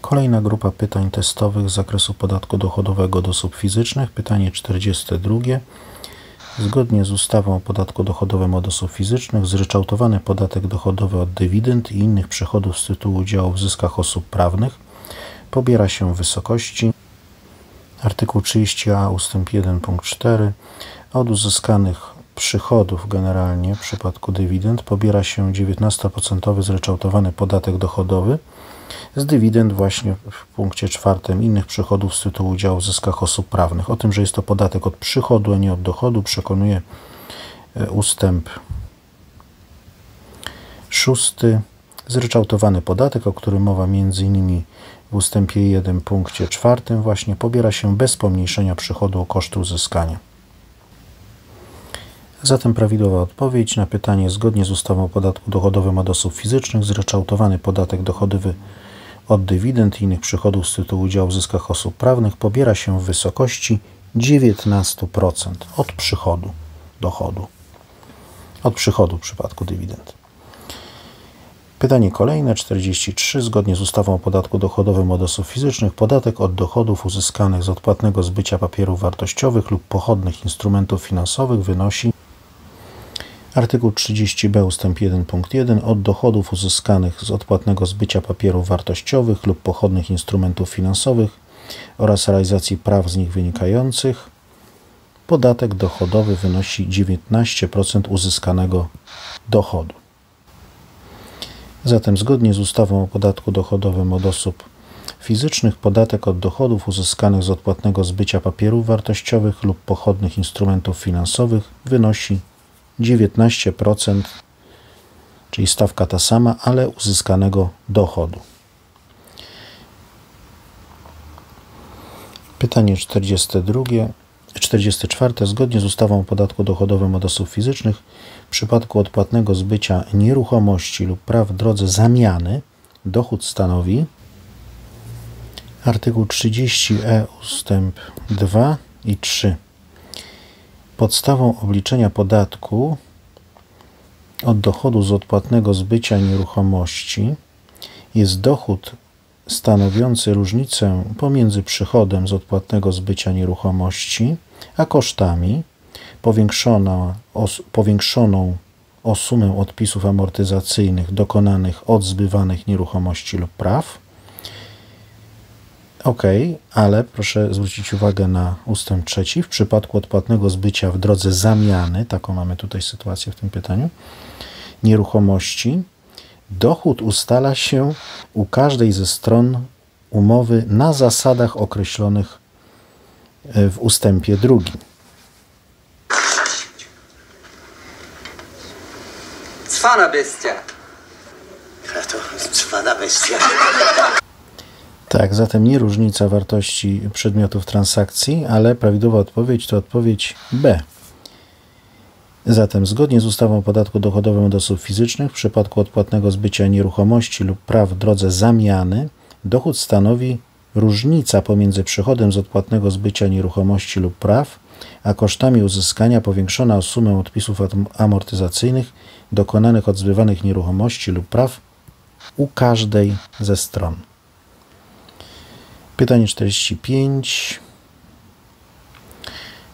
Kolejna grupa pytań testowych z zakresu podatku dochodowego do osób fizycznych. Pytanie 42. Zgodnie z ustawą o podatku dochodowym od osób fizycznych, zryczałtowany podatek dochodowy od dywidend i innych przychodów z tytułu udziału w zyskach osób prawnych pobiera się w wysokości artykuł 30a ustęp 1 punkt 4 od uzyskanych przychodów generalnie w przypadku dywidend pobiera się 19% zryczałtowany podatek dochodowy z dywidend właśnie w punkcie czwartym innych przychodów z tytułu udziału w zyskach osób prawnych. O tym, że jest to podatek od przychodu, a nie od dochodu, przekonuje e, ustęp szósty. Zryczałtowany podatek, o którym mowa m.in. w ustępie 1 punkcie czwartym właśnie pobiera się bez pomniejszenia przychodu o koszty uzyskania. Zatem prawidłowa odpowiedź na pytanie zgodnie z ustawą o podatku dochodowym od osób fizycznych zryczałtowany podatek dochodowy od dywidend i innych przychodów z tytułu udziału w zyskach osób prawnych pobiera się w wysokości 19% od przychodu dochodu. Od przychodu w przypadku dywidend. Pytanie kolejne 43. Zgodnie z ustawą o podatku dochodowym od osób fizycznych podatek od dochodów uzyskanych z odpłatnego zbycia papierów wartościowych lub pochodnych instrumentów finansowych wynosi Artykuł 30b ustęp 1 punkt 1 od dochodów uzyskanych z odpłatnego zbycia papierów wartościowych lub pochodnych instrumentów finansowych oraz realizacji praw z nich wynikających podatek dochodowy wynosi 19% uzyskanego dochodu. Zatem zgodnie z ustawą o podatku dochodowym od osób fizycznych podatek od dochodów uzyskanych z odpłatnego zbycia papierów wartościowych lub pochodnych instrumentów finansowych wynosi 19%, czyli stawka ta sama, ale uzyskanego dochodu. Pytanie 42. 44. Zgodnie z ustawą o podatku dochodowym od osób fizycznych, w przypadku odpłatnego zbycia nieruchomości lub praw w drodze zamiany, dochód stanowi artykuł 30e ustęp 2 i 3. Podstawą obliczenia podatku od dochodu z odpłatnego zbycia nieruchomości jest dochód stanowiący różnicę pomiędzy przychodem z odpłatnego zbycia nieruchomości a kosztami powiększoną, os, powiększoną o sumę odpisów amortyzacyjnych dokonanych od zbywanych nieruchomości lub praw OK, ale proszę zwrócić uwagę na ustęp trzeci. W przypadku odpłatnego zbycia w drodze zamiany, taką mamy tutaj sytuację w tym pytaniu, nieruchomości, dochód ustala się u każdej ze stron umowy na zasadach określonych e, w ustępie drugim. Cwana bestia. To cwana bestia. Tak, zatem nie różnica wartości przedmiotów transakcji, ale prawidłowa odpowiedź to odpowiedź B. Zatem zgodnie z ustawą o podatku dochodowym od osób fizycznych w przypadku odpłatnego zbycia nieruchomości lub praw w drodze zamiany dochód stanowi różnica pomiędzy przychodem z odpłatnego zbycia nieruchomości lub praw, a kosztami uzyskania powiększona o sumę odpisów amortyzacyjnych dokonanych od zbywanych nieruchomości lub praw u każdej ze stron. Pytanie 45.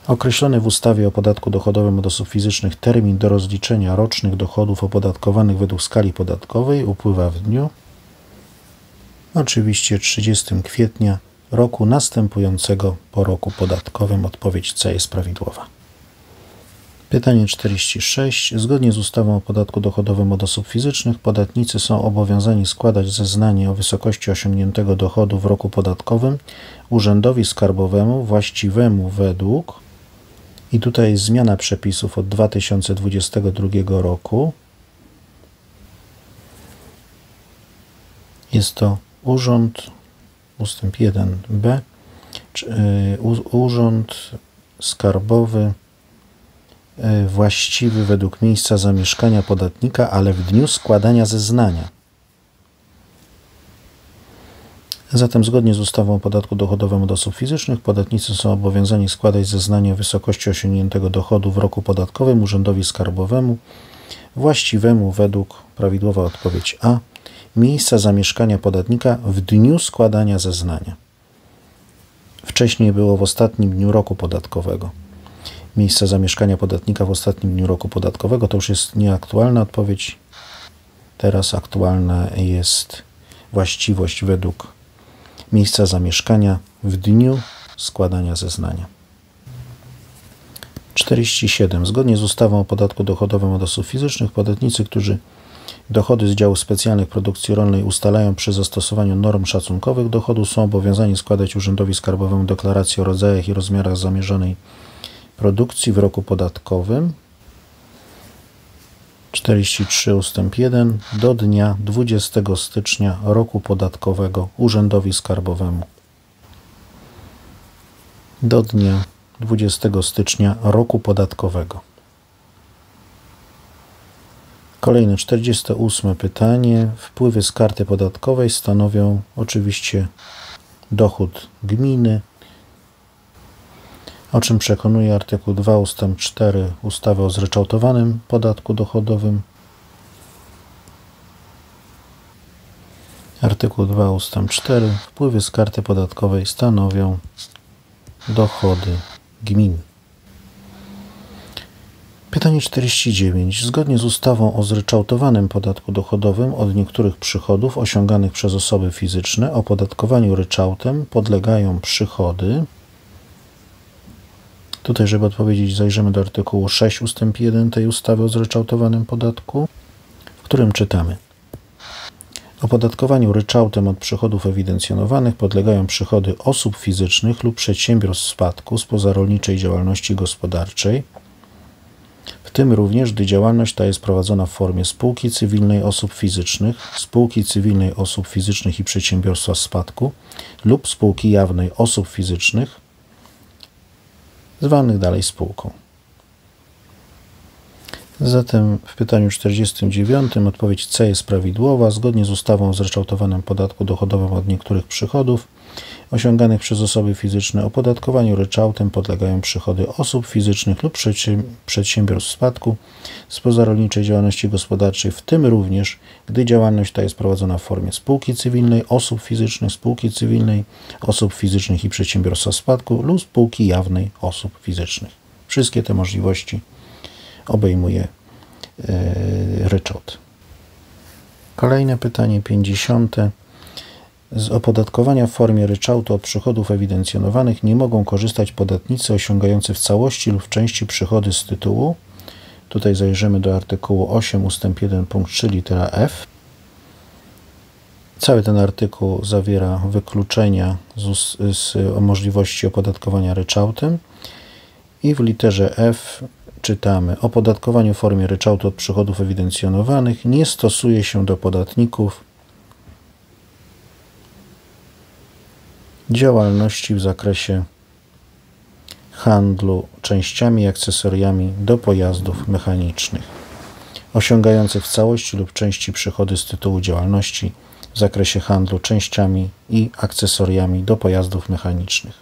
Określony w ustawie o podatku dochodowym od osób fizycznych termin do rozliczenia rocznych dochodów opodatkowanych według skali podatkowej upływa w dniu oczywiście 30 kwietnia roku następującego po roku podatkowym. Odpowiedź C jest prawidłowa. Pytanie 46. Zgodnie z ustawą o podatku dochodowym od osób fizycznych podatnicy są obowiązani składać zeznanie o wysokości osiągniętego dochodu w roku podatkowym urzędowi skarbowemu właściwemu według i tutaj jest zmiana przepisów od 2022 roku. Jest to urząd, ustęp 1b, y, urząd skarbowy właściwy według miejsca zamieszkania podatnika, ale w dniu składania zeznania. Zatem zgodnie z ustawą o podatku dochodowym od osób fizycznych podatnicy są obowiązani składać zeznanie wysokości osiągniętego dochodu w roku podatkowym urzędowi skarbowemu właściwemu według prawidłowa odpowiedź A miejsca zamieszkania podatnika w dniu składania zeznania. Wcześniej było w ostatnim dniu roku podatkowego. Miejsca zamieszkania podatnika w ostatnim dniu roku podatkowego to już jest nieaktualna odpowiedź. Teraz aktualna jest właściwość według miejsca zamieszkania w dniu składania zeznania. 47. Zgodnie z ustawą o podatku dochodowym od osób fizycznych, podatnicy, którzy dochody z działów specjalnych produkcji rolnej ustalają przy zastosowaniu norm szacunkowych dochodu, są obowiązani składać Urzędowi Skarbowemu deklarację o rodzajach i rozmiarach zamierzonej produkcji w roku podatkowym 43 ustęp 1 do dnia 20 stycznia roku podatkowego Urzędowi Skarbowemu. Do dnia 20 stycznia roku podatkowego. Kolejne 48 pytanie. Wpływy z karty podatkowej stanowią oczywiście dochód gminy, o czym przekonuje artykuł 2 ust. 4 ustawy o zryczałtowanym podatku dochodowym. Artykuł 2 ust. 4 wpływy z karty podatkowej stanowią dochody gmin. Pytanie 49. Zgodnie z ustawą o zryczałtowanym podatku dochodowym od niektórych przychodów osiąganych przez osoby fizyczne opodatkowaniu ryczałtem podlegają przychody. Tutaj, żeby odpowiedzieć, zajrzymy do artykułu 6 ust. 1 tej ustawy o zryczałtowanym podatku, w którym czytamy. Opodatkowaniu ryczałtem od przychodów ewidencjonowanych podlegają przychody osób fizycznych lub przedsiębiorstw spadku z pozarolniczej działalności gospodarczej, w tym również, gdy działalność ta jest prowadzona w formie spółki cywilnej osób fizycznych, spółki cywilnej osób fizycznych i przedsiębiorstwa spadku lub spółki jawnej osób fizycznych, zwanych dalej spółką. Zatem w pytaniu 49 odpowiedź C jest prawidłowa. Zgodnie z ustawą o zryczałtowanym podatku dochodowym od niektórych przychodów osiąganych przez osoby fizyczne opodatkowaniu ryczałtem podlegają przychody osób fizycznych lub przedsiębiorstw spadku z pozarolniczej działalności gospodarczej, w tym również, gdy działalność ta jest prowadzona w formie spółki cywilnej, osób fizycznych, spółki cywilnej, osób fizycznych i przedsiębiorstwa spadku lub spółki jawnej osób fizycznych. Wszystkie te możliwości obejmuje e, ryczałt. Kolejne pytanie, 50. Z opodatkowania w formie ryczałtu od przychodów ewidencjonowanych nie mogą korzystać podatnicy osiągający w całości lub w części przychody z tytułu. Tutaj zajrzymy do artykułu 8 ust. 1 punkt 3 litera F. Cały ten artykuł zawiera wykluczenia z, z możliwości opodatkowania ryczałtem i w literze F czytamy: Opodatkowanie w formie ryczałtu od przychodów ewidencjonowanych nie stosuje się do podatników działalności w zakresie handlu częściami i akcesoriami do pojazdów mechanicznych, osiągających w całości lub części przychody z tytułu działalności w zakresie handlu częściami i akcesoriami do pojazdów mechanicznych.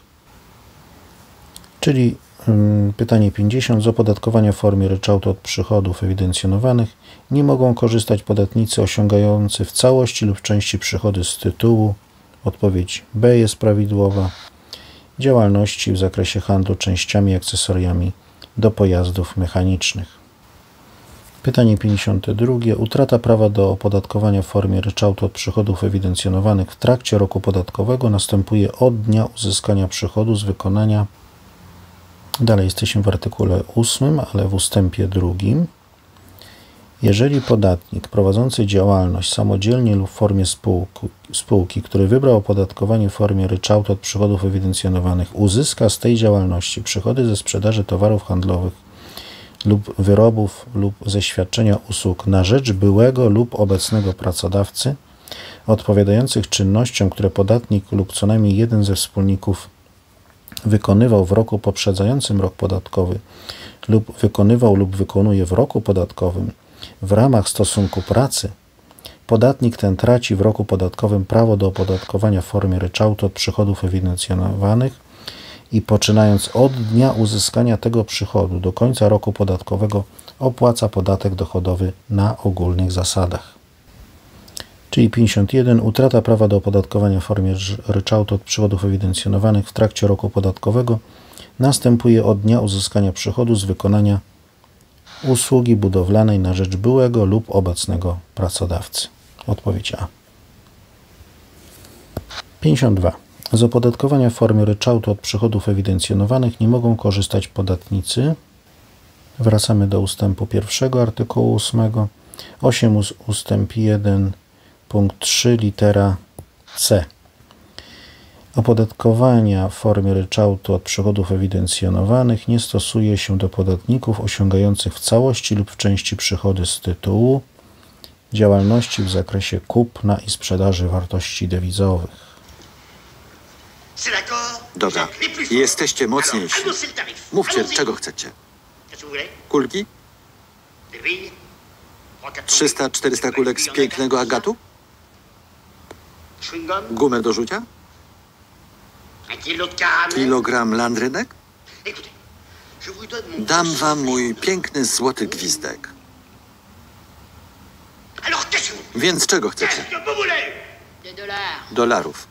Czyli Hmm, pytanie 50. Z opodatkowania w formie ryczałtu od przychodów ewidencjonowanych nie mogą korzystać podatnicy osiągający w całości lub części przychody z tytułu. Odpowiedź B jest prawidłowa. Działalności w zakresie handlu częściami i akcesoriami do pojazdów mechanicznych. Pytanie 52. Utrata prawa do opodatkowania w formie ryczałtu od przychodów ewidencjonowanych w trakcie roku podatkowego następuje od dnia uzyskania przychodu z wykonania Dalej jesteśmy w artykule 8, ale w ustępie drugim. Jeżeli podatnik prowadzący działalność samodzielnie lub w formie spółki, spółki, który wybrał opodatkowanie w formie ryczałtu od przychodów ewidencjonowanych, uzyska z tej działalności przychody ze sprzedaży towarów handlowych lub wyrobów lub ze świadczenia usług na rzecz byłego lub obecnego pracodawcy, odpowiadających czynnościom, które podatnik lub co najmniej jeden ze wspólników wykonywał w roku poprzedzającym rok podatkowy lub wykonywał lub wykonuje w roku podatkowym w ramach stosunku pracy, podatnik ten traci w roku podatkowym prawo do opodatkowania w formie ryczałtu od przychodów ewidencjonowanych i poczynając od dnia uzyskania tego przychodu do końca roku podatkowego opłaca podatek dochodowy na ogólnych zasadach. Czyli 51. Utrata prawa do opodatkowania w formie ryczałtu od przychodów ewidencjonowanych w trakcie roku podatkowego następuje od dnia uzyskania przychodu z wykonania usługi budowlanej na rzecz byłego lub obecnego pracodawcy. Odpowiedź A. 52. Z opodatkowania w formie ryczałtu od przychodów ewidencjonowanych nie mogą korzystać podatnicy. Wracamy do ustępu pierwszego artykułu 8. 8 ust- ustęp 1 punkt 3 litera C. Opodatkowania w formie ryczałtu od przychodów ewidencjonowanych nie stosuje się do podatników osiągających w całości lub w części przychody z tytułu działalności w zakresie kupna i sprzedaży wartości dewizowych. Dobra, jesteście mocniejsi. Mówcie, czego chcecie. Kulki? Des billes 300-400 kulek z pięknego agatu? Gumę do rzucia? Un Kilogram landrynek? Dam wam mój piękny złoty gwizdek. Więc czego chcecie? Dolarów.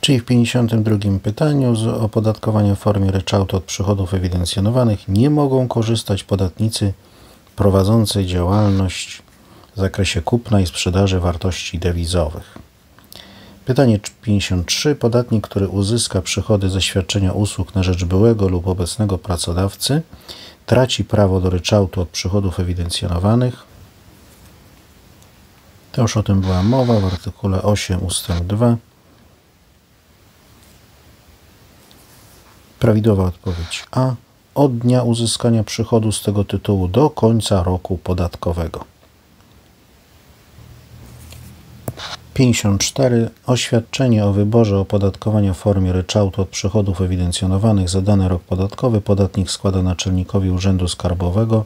Czyli w 52 pytaniu z opodatkowania w formie ryczałtu od przychodów ewidencjonowanych nie mogą korzystać podatnicy prowadzący działalność w zakresie kupna i sprzedaży wartości dewizowych. Pytanie 53. Podatnik, który uzyska przychody ze świadczenia usług na rzecz byłego lub obecnego pracodawcy, traci prawo do ryczałtu od przychodów ewidencjonowanych. To już o tym była mowa w artykule 8 ust. 2. Prawidłowa odpowiedź A. Od dnia uzyskania przychodu z tego tytułu do końca roku podatkowego. 54. Oświadczenie o wyborze opodatkowania w formie ryczałtu od przychodów ewidencjonowanych za dany rok podatkowy. Podatnik składa naczelnikowi Urzędu Skarbowego.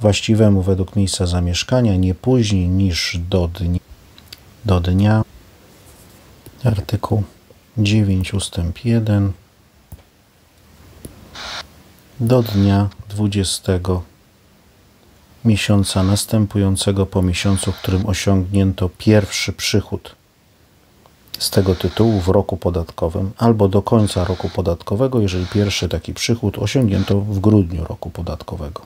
Właściwemu według miejsca zamieszkania nie później niż do dnia, do dnia. Artykuł 9 ustęp 1 do dnia 20 miesiąca następującego po miesiącu, w którym osiągnięto pierwszy przychód z tego tytułu w roku podatkowym, albo do końca roku podatkowego, jeżeli pierwszy taki przychód osiągnięto w grudniu roku podatkowego.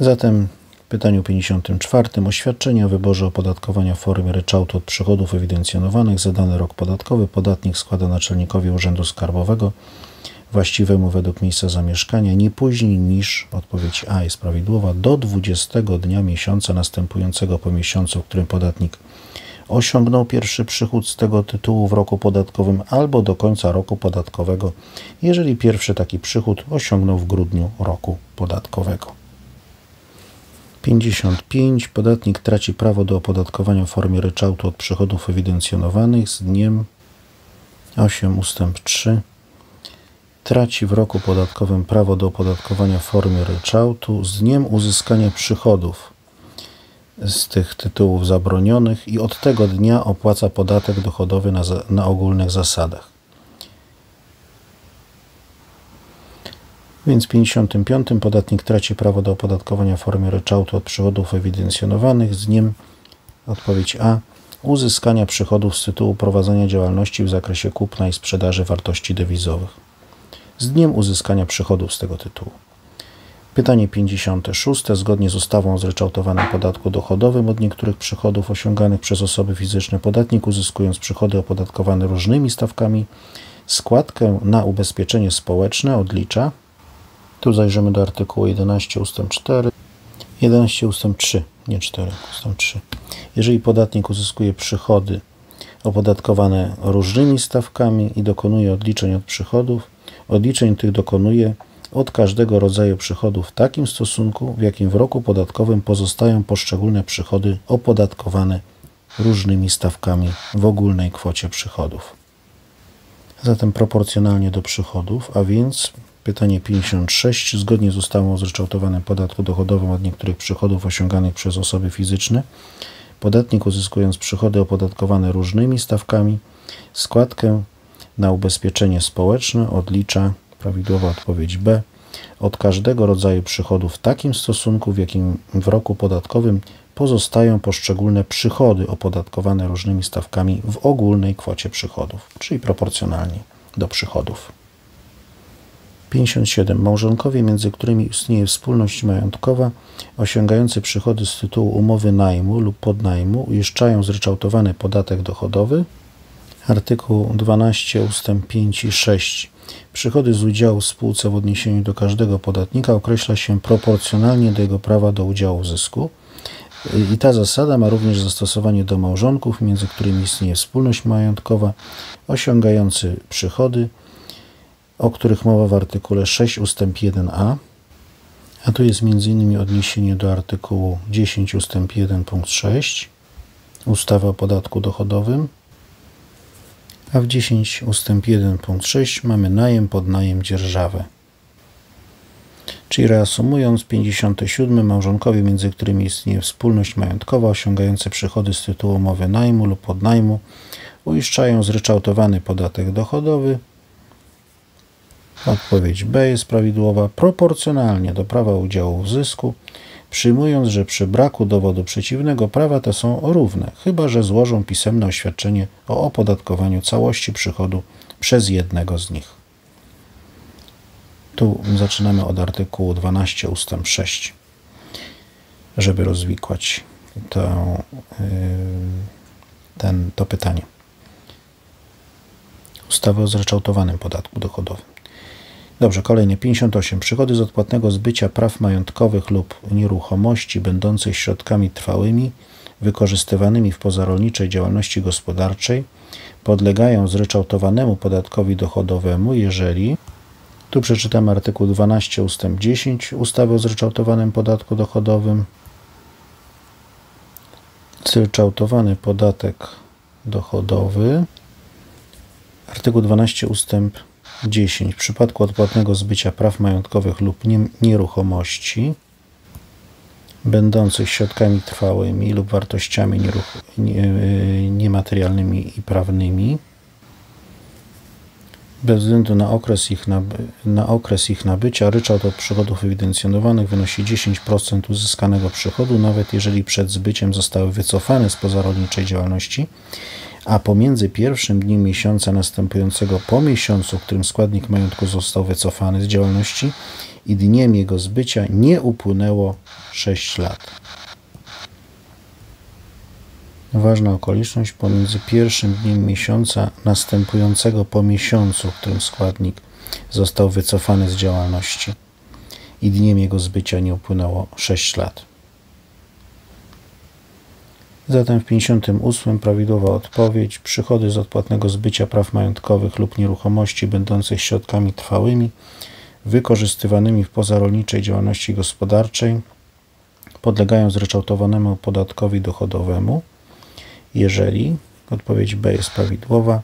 Zatem w pytaniu 54 oświadczenie o wyborze opodatkowania w formie ryczałtu od przychodów ewidencjonowanych za dany rok podatkowy podatnik składa naczelnikowi Urzędu Skarbowego właściwemu według miejsca zamieszkania nie później niż, odpowiedź A jest prawidłowa, do 20 dnia miesiąca następującego po miesiącu, w którym podatnik osiągnął pierwszy przychód z tego tytułu w roku podatkowym albo do końca roku podatkowego, jeżeli pierwszy taki przychód osiągnął w grudniu roku podatkowego. 55. Podatnik traci prawo do opodatkowania w formie ryczałtu od przychodów ewidencjonowanych z dniem 8 ustęp 3 traci w roku podatkowym prawo do opodatkowania w formie ryczałtu z dniem uzyskania przychodów z tych tytułów zabronionych i od tego dnia opłaca podatek dochodowy na, na ogólnych zasadach. Więc w 55 podatnik traci prawo do opodatkowania w formie ryczałtu od przychodów ewidencjonowanych z dniem, odpowiedź A, uzyskania przychodów z tytułu prowadzenia działalności w zakresie kupna i sprzedaży wartości dewizowych z dniem uzyskania przychodów z tego tytułu. Pytanie 56. Zgodnie z ustawą o zryczałtowanym podatku dochodowym od niektórych przychodów osiąganych przez osoby fizyczne, podatnik uzyskując przychody opodatkowane różnymi stawkami, składkę na ubezpieczenie społeczne odlicza. Tu zajrzymy do artykułu 11 ust. 4. 11 ust. 3, nie 4, ust. 3. Jeżeli podatnik uzyskuje przychody opodatkowane różnymi stawkami i dokonuje odliczeń od przychodów, odliczeń tych dokonuje od każdego rodzaju przychodu w takim stosunku, w jakim w roku podatkowym pozostają poszczególne przychody opodatkowane różnymi stawkami w ogólnej kwocie przychodów. Zatem proporcjonalnie do przychodów, a więc pytanie 56, zgodnie z ustawą o zryczałtowanym podatku dochodowym od niektórych przychodów osiąganych przez osoby fizyczne, podatnik uzyskując przychody opodatkowane różnymi stawkami, składkę na ubezpieczenie społeczne odlicza, prawidłowa odpowiedź B, od każdego rodzaju przychodu w takim stosunku, w jakim w roku podatkowym pozostają poszczególne przychody opodatkowane różnymi stawkami w ogólnej kwocie przychodów, czyli proporcjonalnie do przychodów. 57. Małżonkowie, między którymi istnieje wspólność majątkowa, osiągający przychody z tytułu umowy najmu lub podnajmu, uiszczają zryczałtowany podatek dochodowy. Artykuł 12 ust. 5 i 6. Przychody z udziału w spółce w odniesieniu do każdego podatnika określa się proporcjonalnie do jego prawa do udziału w zysku. I ta zasada ma również zastosowanie do małżonków, między którymi istnieje wspólność majątkowa, osiągający przychody, o których mowa w artykule 6 ust. 1a, a tu jest m.in. odniesienie do artykułu 10 ust. 1 punkt 6 ustawy o podatku dochodowym, a w 10 ust. 1 punkt 6 mamy najem, podnajem, dzierżawę. Czyli reasumując, 57. Małżonkowie, między którymi istnieje wspólność majątkowa, osiągające przychody z tytułu umowy najmu lub podnajmu, uiszczają zryczałtowany podatek dochodowy. Odpowiedź B jest prawidłowa proporcjonalnie do prawa udziału w zysku, przyjmując, że przy braku dowodu przeciwnego prawa te są równe, chyba że złożą pisemne oświadczenie o opodatkowaniu całości przychodu przez jednego z nich. Tu zaczynamy od artykułu 12 ust. 6, żeby rozwikłać to, yy, ten, to pytanie. Ustawy o zryczałtowanym podatku dochodowym. Dobrze, kolejny 58. Przychody z odpłatnego zbycia praw majątkowych lub nieruchomości będących środkami trwałymi wykorzystywanymi w pozarolniczej działalności gospodarczej podlegają zryczałtowanemu podatkowi dochodowemu, jeżeli tu przeczytam artykuł 12 ust. 10 ustawy o zryczałtowanym podatku dochodowym. Zryczałtowany podatek dochodowy. Artykuł 12 ust. 10. W przypadku odpłatnego zbycia praw majątkowych lub nieruchomości będących środkami trwałymi lub wartościami niematerialnymi i prawnymi bez względu na okres ich, na okres ich nabycia, ryczałt od przychodów ewidencjonowanych wynosi 10% uzyskanego przychodu, nawet jeżeli przed zbyciem zostały wycofane z pozarolniczej działalności, a pomiędzy pierwszym dniem miesiąca następującego po miesiącu, w którym składnik majątku został wycofany z działalności i dniem jego zbycia nie upłynęło 6 lat. Ważna okoliczność pomiędzy pierwszym dniem miesiąca następującego po miesiącu, w którym składnik został wycofany z działalności i dniem jego zbycia nie upłynęło 6 lat. Zatem w 58 prawidłowa odpowiedź. Przychody z odpłatnego zbycia praw majątkowych lub nieruchomości będących środkami trwałymi wykorzystywanymi w pozarolniczej działalności gospodarczej podlegają zryczałtowanemu podatkowi dochodowemu. Jeżeli odpowiedź B jest prawidłowa,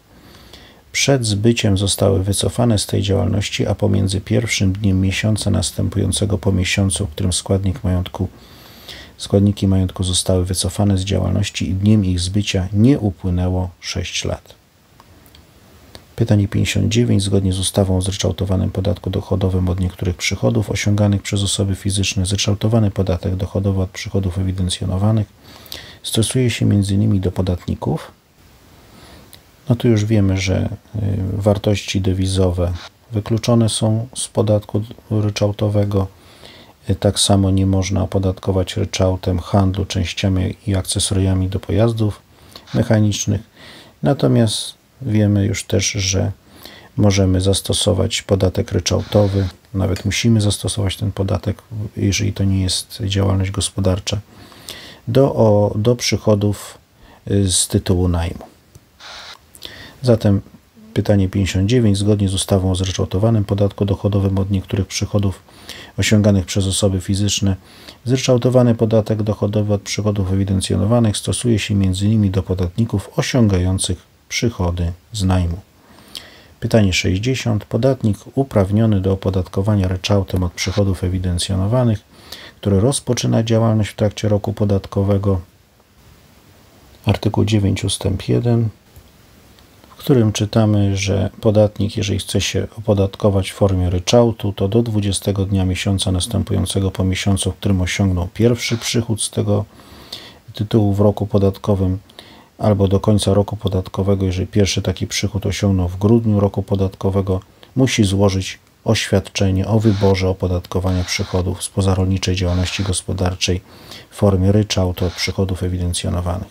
przed zbyciem zostały wycofane z tej działalności, a pomiędzy pierwszym dniem miesiąca następującego po miesiącu, w którym składnik majątku, składniki majątku zostały wycofane z działalności i dniem ich zbycia nie upłynęło 6 lat. Pytanie 59. Zgodnie z ustawą o zryczałtowanym podatku dochodowym od niektórych przychodów osiąganych przez osoby fizyczne, zryczałtowany podatek dochodowy od przychodów ewidencjonowanych Stosuje się m.in. do podatników. No tu już wiemy, że y, wartości dewizowe wykluczone są z podatku ryczałtowego. Tak samo nie można opodatkować ryczałtem handlu częściami i akcesoriami do pojazdów mechanicznych. Natomiast wiemy już też, że możemy zastosować podatek ryczałtowy, nawet musimy zastosować ten podatek, jeżeli to nie jest działalność gospodarcza do, o, do przychodów y, z tytułu najmu. Zatem pytanie 59. Zgodnie z ustawą o zryczałtowanym podatku dochodowym od niektórych przychodów osiąganych przez osoby fizyczne, zryczałtowany podatek dochodowy od przychodów ewidencjonowanych stosuje się m.in. do podatników osiągających przychody z najmu. Pytanie 60. Podatnik uprawniony do opodatkowania ryczałtem od przychodów ewidencjonowanych który rozpoczyna działalność w trakcie roku podatkowego. Artykuł 9 ust. 1, w którym czytamy, że podatnik, jeżeli chce się opodatkować w formie ryczałtu, to do 20 dnia miesiąca następującego po miesiącu, w którym osiągnął pierwszy przychód z tego tytułu w roku podatkowym, albo do końca roku podatkowego, jeżeli pierwszy taki przychód osiągnął w grudniu roku podatkowego, musi złożyć oświadczenie o wyborze opodatkowania przychodów z pozarolniczej działalności gospodarczej w formie ryczałtu od przychodów ewidencjonowanych.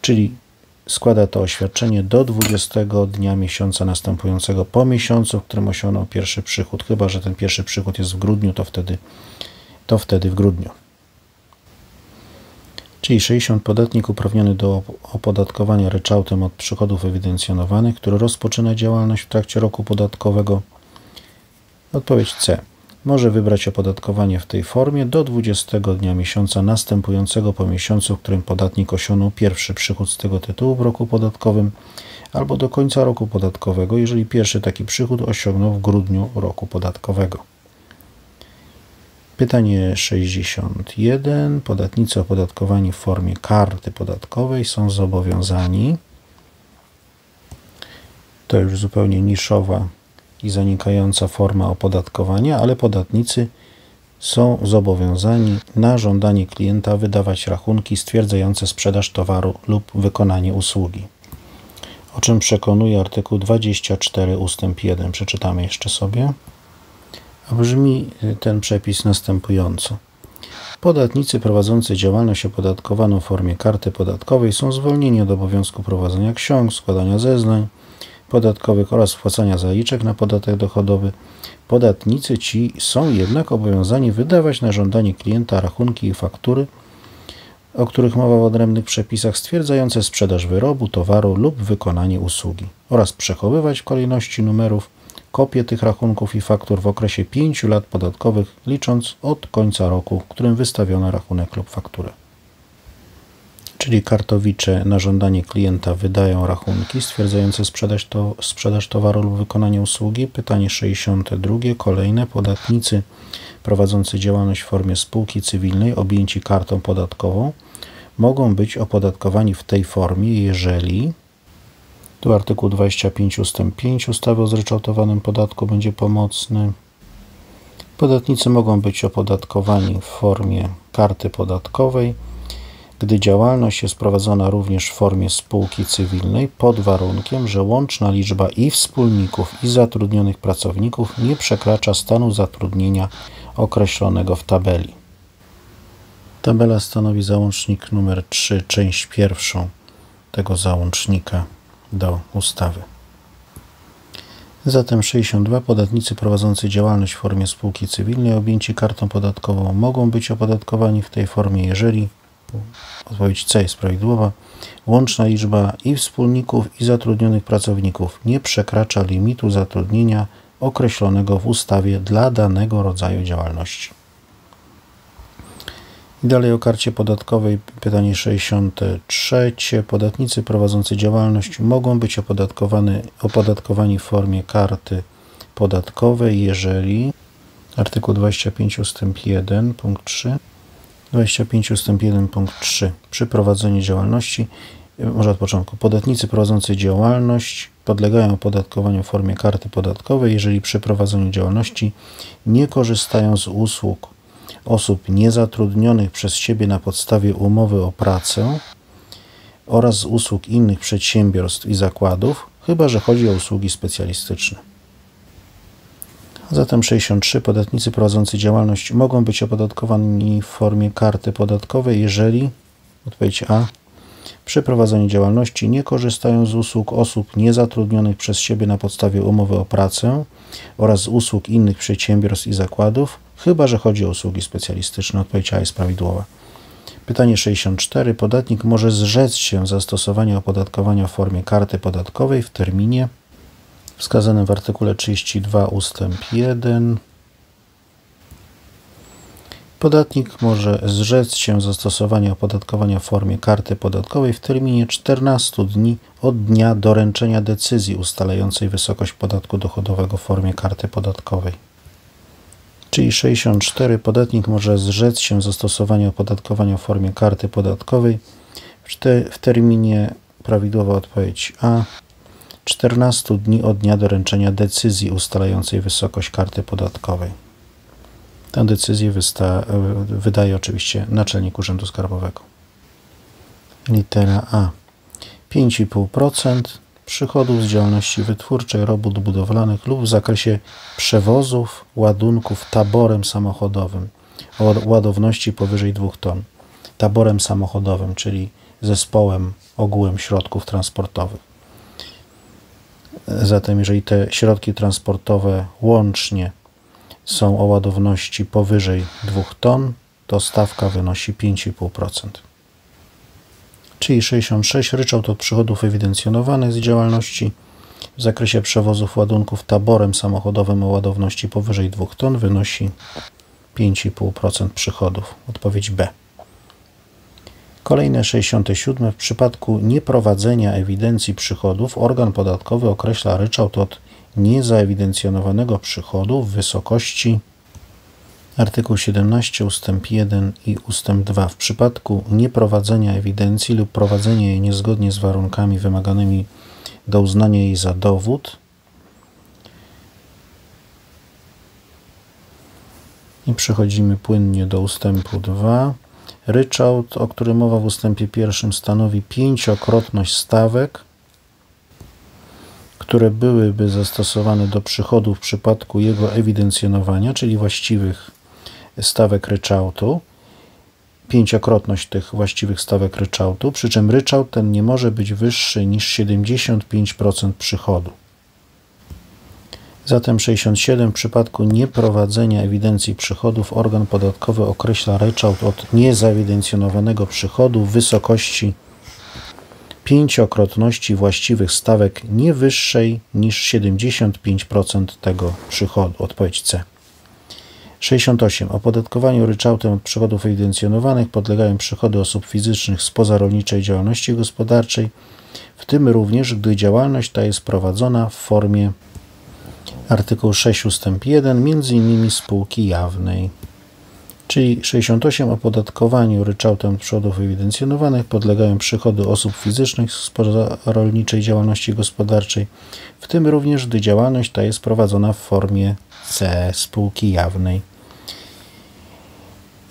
Czyli składa to oświadczenie do 20 dnia miesiąca następującego po miesiącu, w którym osiągnął pierwszy przychód, chyba że ten pierwszy przychód jest w grudniu, to wtedy, to wtedy w grudniu. Czyli 60 podatnik uprawniony do opodatkowania ryczałtem od przychodów ewidencjonowanych, który rozpoczyna działalność w trakcie roku podatkowego. Odpowiedź C. Może wybrać opodatkowanie w tej formie do 20 dnia miesiąca następującego po miesiącu, w którym podatnik osiągnął pierwszy przychód z tego tytułu w roku podatkowym, albo do końca roku podatkowego, jeżeli pierwszy taki przychód osiągnął w grudniu roku podatkowego. Pytanie 61. Podatnicy opodatkowani w formie karty podatkowej są zobowiązani. To już zupełnie niszowa i zanikająca forma opodatkowania, ale podatnicy są zobowiązani na żądanie klienta wydawać rachunki stwierdzające sprzedaż towaru lub wykonanie usługi. O czym przekonuje artykuł 24 ust. 1. Przeczytamy jeszcze sobie. Brzmi ten przepis następująco. Podatnicy prowadzący działalność opodatkowaną w formie karty podatkowej są zwolnieni od obowiązku prowadzenia ksiąg, składania zeznań podatkowych oraz wpłacania zaliczek na podatek dochodowy. Podatnicy ci są jednak obowiązani wydawać na żądanie klienta rachunki i faktury, o których mowa w odrębnych przepisach, stwierdzające sprzedaż wyrobu, towaru lub wykonanie usługi oraz przechowywać w kolejności numerów kopie tych rachunków i faktur w okresie 5 lat podatkowych, licząc od końca roku, w którym wystawiono rachunek lub fakturę. Czyli kartowicze na żądanie klienta wydają rachunki stwierdzające sprzedaż, to, sprzedaż towaru lub wykonanie usługi. Pytanie 62. Kolejne. Podatnicy prowadzący działalność w formie spółki cywilnej objęci kartą podatkową mogą być opodatkowani w tej formie, jeżeli tu artykuł 25 ust. 5 ustawy o zryczałtowanym podatku będzie pomocny. Podatnicy mogą być opodatkowani w formie karty podatkowej, gdy działalność jest prowadzona również w formie spółki cywilnej pod warunkiem, że łączna liczba i wspólników i zatrudnionych pracowników nie przekracza stanu zatrudnienia określonego w tabeli. Tabela stanowi załącznik numer 3, część pierwszą tego załącznika do ustawy. Zatem 62 podatnicy prowadzący działalność w formie spółki cywilnej objęci kartą podatkową mogą być opodatkowani w tej formie, jeżeli odpowiedź C jest prawidłowa, łączna liczba i wspólników i zatrudnionych pracowników nie przekracza limitu zatrudnienia określonego w ustawie dla danego rodzaju działalności. I dalej o karcie podatkowej pytanie 63. Podatnicy prowadzący działalność mogą być opodatkowani, w formie karty podatkowej, jeżeli artykuł 25 ust. 1 punkt 3 25 ust. 1 punkt 3 przy prowadzeniu działalności może od początku. Podatnicy prowadzący działalność podlegają opodatkowaniu w formie karty podatkowej, jeżeli przy prowadzeniu działalności nie korzystają z usług osób niezatrudnionych przez siebie na podstawie umowy o pracę oraz z usług innych przedsiębiorstw i zakładów, chyba że chodzi o usługi specjalistyczne. Zatem 63 podatnicy prowadzący działalność mogą być opodatkowani w formie karty podatkowej, jeżeli odpowiedź A przy prowadzeniu działalności nie korzystają z usług osób niezatrudnionych przez siebie na podstawie umowy o pracę oraz z usług innych przedsiębiorstw i zakładów, chyba że chodzi o usługi specjalistyczne. Odpowiedź A jest prawidłowa. Pytanie 64. Podatnik może zrzec się zastosowania opodatkowania w formie karty podatkowej w terminie wskazanym w artykule 32 ust. 1. Podatnik może zrzec się zastosowania opodatkowania w formie karty podatkowej w terminie 14 dni od dnia doręczenia decyzji ustalającej wysokość podatku dochodowego w formie karty podatkowej. Czyli 64 podatnik może zrzec się zastosowania opodatkowania w formie karty podatkowej w terminie prawidłowa odpowiedź A 14 dni od dnia doręczenia decyzji ustalającej wysokość karty podatkowej. Tę decyzję wydaje oczywiście naczelnik Urzędu Skarbowego. Litera A. 5,5% przychodów z działalności wytwórczej, robót budowlanych lub w zakresie przewozów ładunków taborem samochodowym o ładowności powyżej 2 ton. Taborem samochodowym, czyli zespołem, ogółem środków transportowych. Zatem, jeżeli te środki transportowe łącznie są o ładowności powyżej 2 ton, to stawka wynosi 5,5%. Czyli 66 ryczałt od przychodów ewidencjonowanych z działalności w zakresie przewozów ładunków taborem samochodowym o ładowności powyżej 2 ton wynosi 5,5% przychodów. Odpowiedź B. Kolejne 67. W przypadku nieprowadzenia ewidencji przychodów organ podatkowy określa ryczałt od niezaewidencjonowanego przychodu w wysokości artykuł 17 ustęp 1 i ustęp 2. W przypadku nieprowadzenia ewidencji lub prowadzenia jej niezgodnie z warunkami wymaganymi do uznania jej za dowód i przechodzimy płynnie do ustępu 2. Ryczałt, o którym mowa w ustępie pierwszym, stanowi pięciokrotność stawek, które byłyby zastosowane do przychodu w przypadku jego ewidencjonowania, czyli właściwych stawek ryczałtu, pięciokrotność tych właściwych stawek ryczałtu, przy czym ryczałt ten nie może być wyższy niż 75% przychodu. Zatem 67 w przypadku nieprowadzenia ewidencji przychodów organ podatkowy określa ryczałt od niezaewidencjonowanego przychodu w wysokości pięciokrotności właściwych stawek nie wyższej niż 75% tego przychodu. Odpowiedź C. 68. Opodatkowaniu ryczałtem od przychodów ewidencjonowanych podlegają przychody osób fizycznych spoza rolniczej działalności gospodarczej, w tym również, gdy działalność ta jest prowadzona w formie artykuł 6 ust. 1, m.in. spółki jawnej. Czyli 68 opodatkowaniu ryczałtem przychodów ewidencjonowanych podlegają przychody osób fizycznych spoza rolniczej działalności gospodarczej, w tym również gdy działalność ta jest prowadzona w formie C spółki jawnej.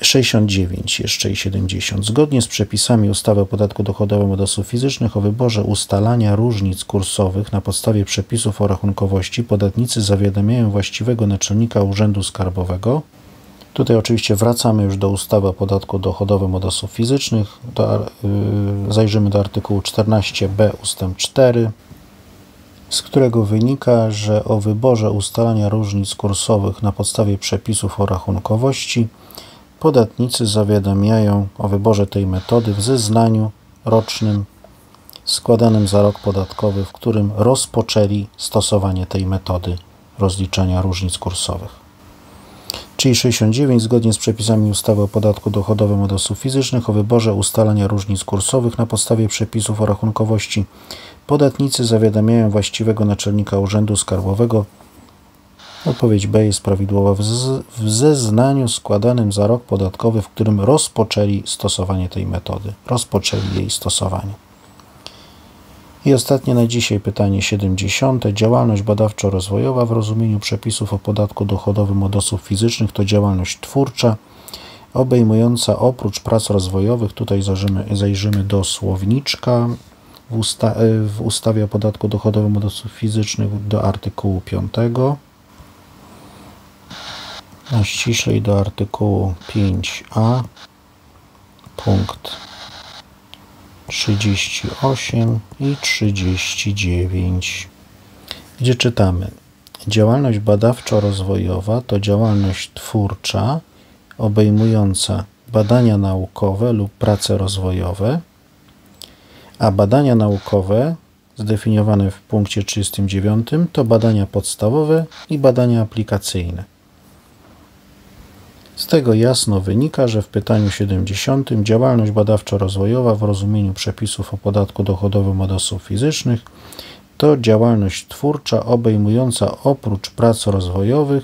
69 jeszcze i 70. Zgodnie z przepisami ustawy o podatku dochodowym od osób fizycznych o wyborze ustalania różnic kursowych na podstawie przepisów o rachunkowości podatnicy zawiadamiają właściwego naczelnika Urzędu Skarbowego. Tutaj oczywiście wracamy już do ustawy o podatku dochodowym od osób fizycznych. Do, yy, zajrzymy do artykułu 14b ustęp 4 z którego wynika, że o wyborze ustalania różnic kursowych na podstawie przepisów o rachunkowości podatnicy zawiadamiają o wyborze tej metody w zeznaniu rocznym składanym za rok podatkowy, w którym rozpoczęli stosowanie tej metody rozliczania różnic kursowych. Czyli 69 zgodnie z przepisami ustawy o podatku dochodowym od osób fizycznych o wyborze ustalania różnic kursowych na podstawie przepisów o rachunkowości podatnicy zawiadamiają właściwego naczelnika Urzędu Skarbowego Odpowiedź B jest prawidłowa w, zeznaniu składanym za rok podatkowy, w którym rozpoczęli stosowanie tej metody. Rozpoczęli jej stosowanie. I ostatnie na dzisiaj pytanie 70. Działalność badawczo-rozwojowa w rozumieniu przepisów o podatku dochodowym od osób fizycznych to działalność twórcza, obejmująca oprócz prac rozwojowych, tutaj zajrzymy, zajrzymy do słowniczka w, usta w ustawie o podatku dochodowym od osób fizycznych do artykułu 5 a ściślej do artykułu 5a punkt 38 i 39, gdzie czytamy Działalność badawczo-rozwojowa to działalność twórcza obejmująca badania naukowe lub prace rozwojowe, a badania naukowe zdefiniowane w punkcie 39 to badania podstawowe i badania aplikacyjne. Z tego jasno wynika, że w pytaniu 70 działalność badawczo-rozwojowa w rozumieniu przepisów o podatku dochodowym od osób fizycznych to działalność twórcza obejmująca oprócz prac rozwojowych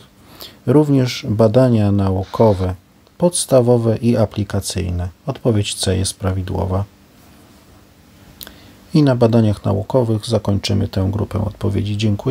również badania naukowe, podstawowe i aplikacyjne. Odpowiedź C jest prawidłowa. I na badaniach naukowych zakończymy tę grupę odpowiedzi. Dziękuję.